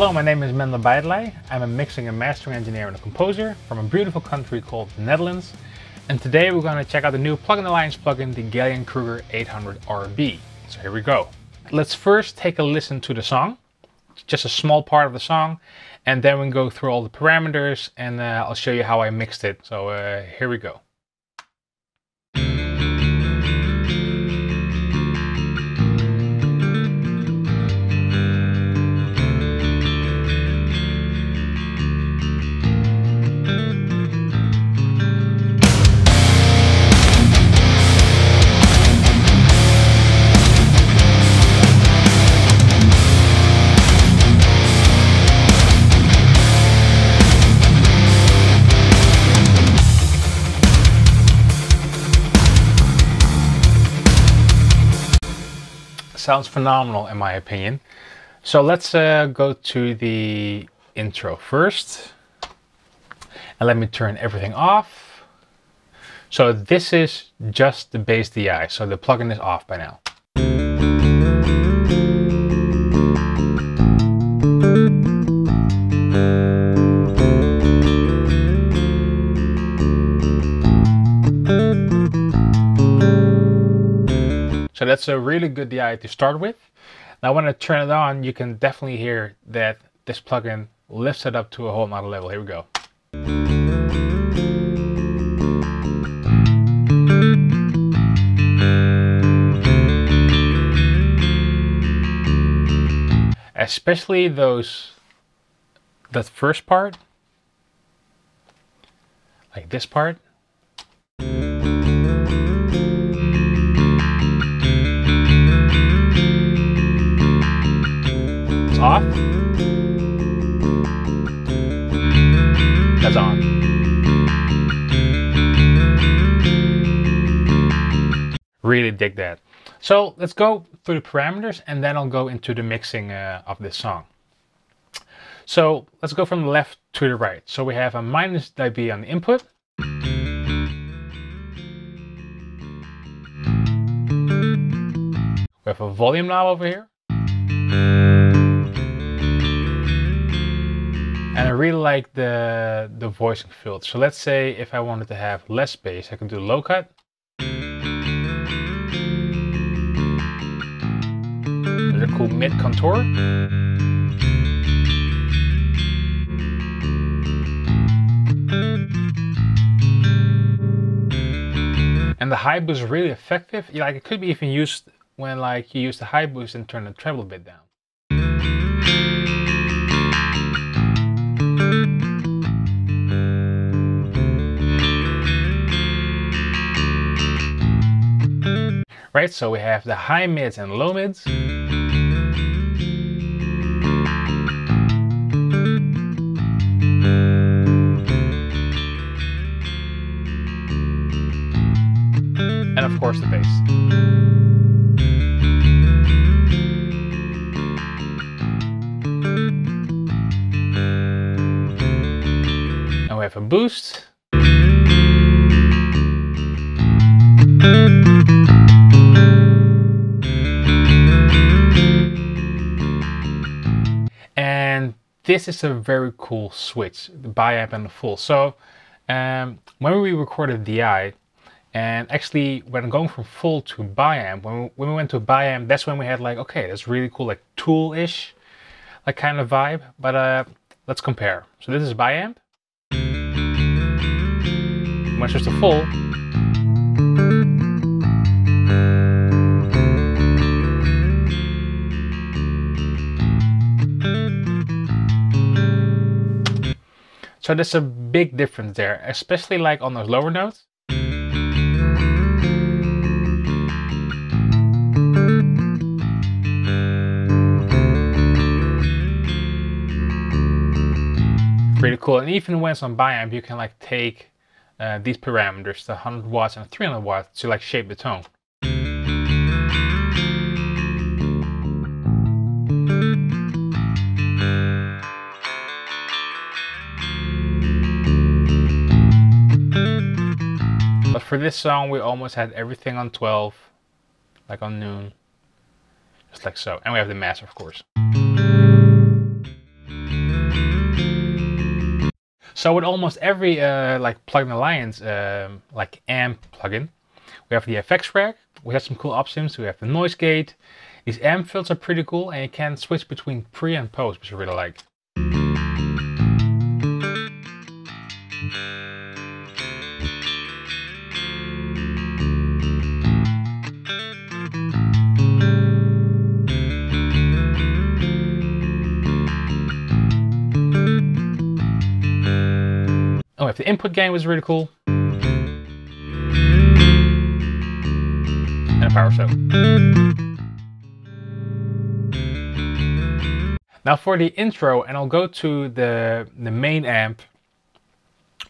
Hello, my name is Mendel Bijdelij. I'm a mixing and mastering engineer and a composer from a beautiful country called the Netherlands. And today we're going to check out the new Plugin Alliance plugin, the Gallien-Krueger 800RB. So here we go. Let's first take a listen to the song, just a small part of the song, and then we can go through all the parameters and uh, I'll show you how I mixed it. So uh, here we go. Sounds phenomenal in my opinion. So let's uh, go to the intro first. And let me turn everything off. So this is just the bass DI, so the plugin is off by now. So that's a really good DI to start with. Now when I turn it on, you can definitely hear that this plugin lifts it up to a whole nother level. Here we go. Especially those, that first part, like this part. Off. That's on. Really dig that. So let's go through the parameters and then I'll go into the mixing uh, of this song. So let's go from the left to the right. So we have a minus dB on the input. We have a volume knob over here. And I really like the, the voicing field. So let's say if I wanted to have less bass, I can do low cut. There's a cool mid contour. And the high boost is really effective. Like it could be even used when like you use the high boost and turn the treble bit down. Right? So we have the high mids and low mids. And of course the bass. And we have a boost. This is a very cool switch, the biamp and the full. So um, when we recorded DI, and actually when going from full to biamp, when we, when we went to biamp, that's when we had like, okay, that's really cool, like tool-ish, like kind of vibe. But uh, let's compare. So this is biamp. When it's just a full, So there's a big difference there, especially like on those lower notes. Pretty cool. And even when it's on biamp, you can like take uh, these parameters, the 100 watts and 300 watts, to like shape the tone. for this song, we almost had everything on 12, like on noon, just like so. And we have the master, of course. So with almost every uh, like plugin alliance, um, like amp plugin, we have the FX rack. We have some cool options. We have the noise gate. These amp filters are pretty cool, and you can switch between pre and post, which I really like. If the input gain was really cool. And a power soak. Now for the intro, and I'll go to the, the main amp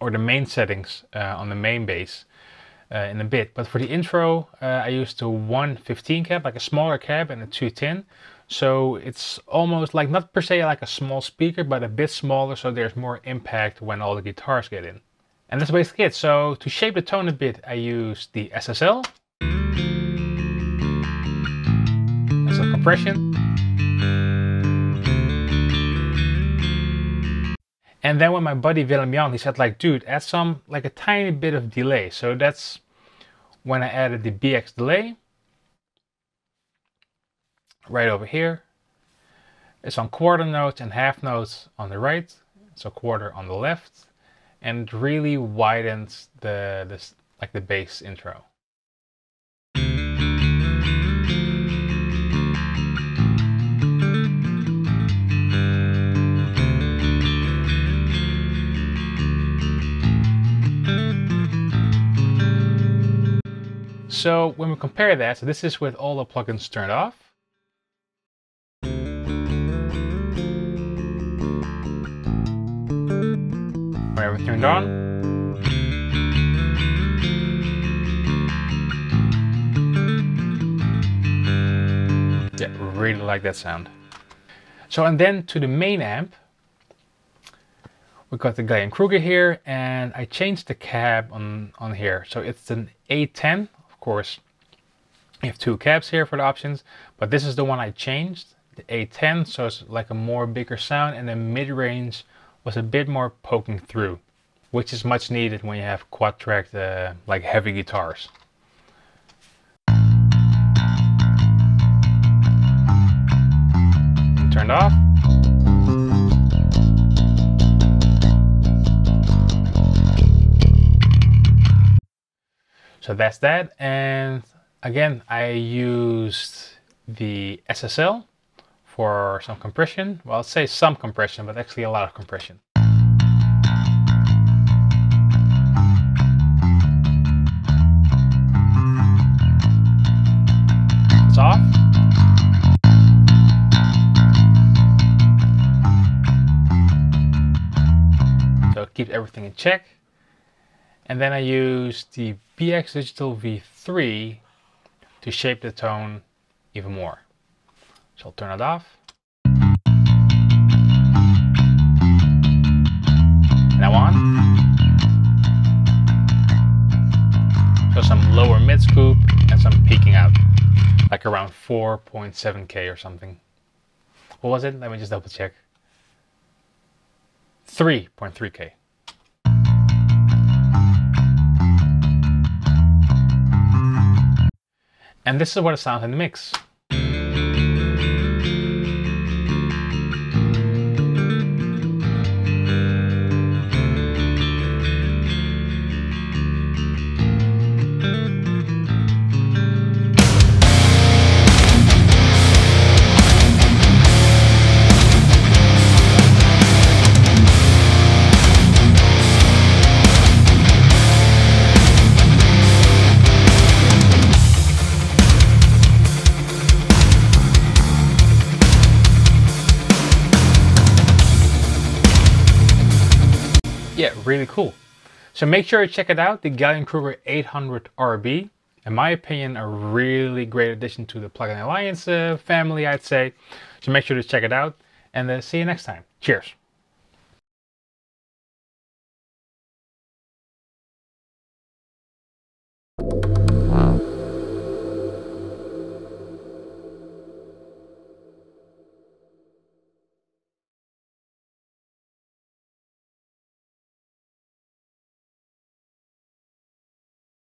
or the main settings uh, on the main bass in a bit. But for the intro, uh, I used a 115 cab, like a smaller cab and a 210. So it's almost like, not per se like a small speaker, but a bit smaller so there's more impact when all the guitars get in. And that's basically it. So to shape the tone a bit, I use the SSL. And some compression. And then when my buddy Willem Jan, he said like, dude, add some, like a tiny bit of delay. So that's when I added the BX delay right over here. It's on quarter notes and half notes on the right. A quarter on the left. And it really widens the, this, like the bass intro. So when we compare that, so this is with all the plugins turned off. Whenever turned on. Yeah, really like that sound. So and then to the main amp, we got the Gallien-Krueger here and I changed the cab on, on here. So it's an A10 of course, you have two cabs here for the options, but this is the one I changed, the A10, so it's like a more bigger sound, and the mid-range was a bit more poking through, which is much needed when you have quad-tracked, uh, like heavy guitars. turned off. So that's that. And again, I used the SSL for some compression. Well, I'll say some compression, but actually a lot of compression. It's off. So keep everything in check. And then I use the BX Digital V3 to shape the tone even more. So I'll turn it off. Now on. So some lower mid scoop and some peaking out, like around 4.7k or something. What was it? Let me just double check. 3.3k. And this is what it sounds in the mix. Yeah, really cool. So make sure to check it out, the Gallien-Krueger 800 RB. In my opinion, a really great addition to the Plug-in Alliance uh, family, I'd say. So make sure to check it out and uh, see you next time. Cheers.